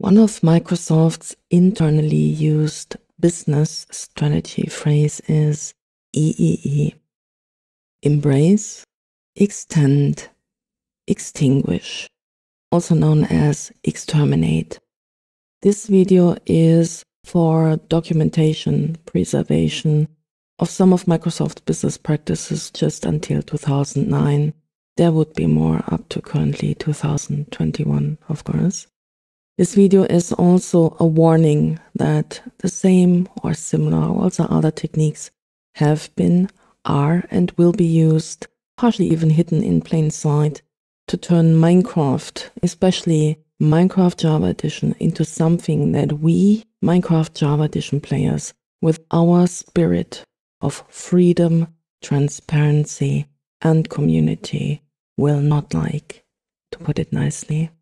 One of Microsoft's internally used business strategy phrase is EEE. Embrace, extend, extinguish, also known as exterminate. This video is for documentation preservation of some of Microsoft's business practices just until 2009. There would be more up to currently 2021, of course. This video is also a warning that the same or similar, also other techniques have been, are, and will be used, partially even hidden in plain sight, to turn Minecraft, especially Minecraft Java Edition, into something that we, Minecraft Java Edition players, with our spirit of freedom, transparency, and community, will not like, to put it nicely.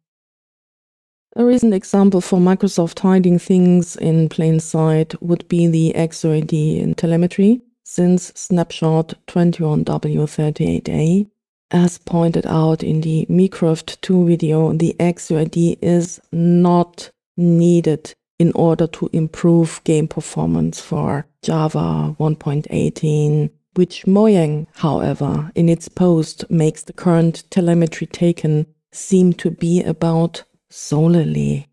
A recent example for Microsoft hiding things in plain sight would be the XUID in telemetry, since snapshot 21W38A. As pointed out in the Microsoft 2 video, the XUID is not needed in order to improve game performance for Java 1.18, which Mojang, however, in its post makes the current telemetry taken seem to be about solely.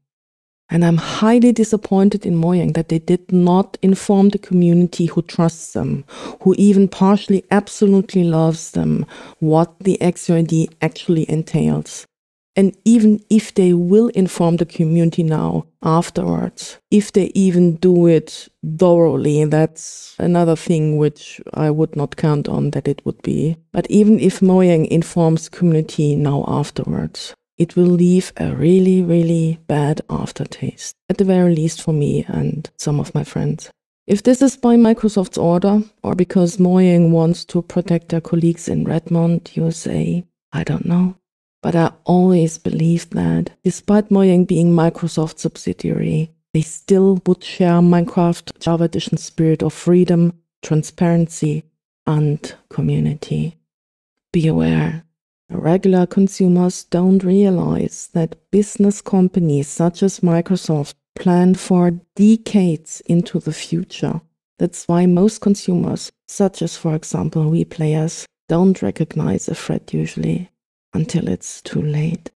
And I'm highly disappointed in Mojang that they did not inform the community who trusts them, who even partially absolutely loves them, what the XUID actually entails. And even if they will inform the community now afterwards, if they even do it thoroughly, that's another thing which I would not count on that it would be. But even if Mojang informs community now afterwards, it will leave a really, really bad aftertaste, at the very least for me and some of my friends. If this is by Microsoft's order or because Mojang wants to protect their colleagues in Redmond, USA, I don't know. But I always believed that despite Mojang being Microsoft's subsidiary, they still would share Minecraft Java Edition spirit of freedom, transparency, and community. Be aware Regular consumers don't realize that business companies such as Microsoft plan for decades into the future. That's why most consumers, such as, for example, we players, don't recognize a threat usually until it's too late.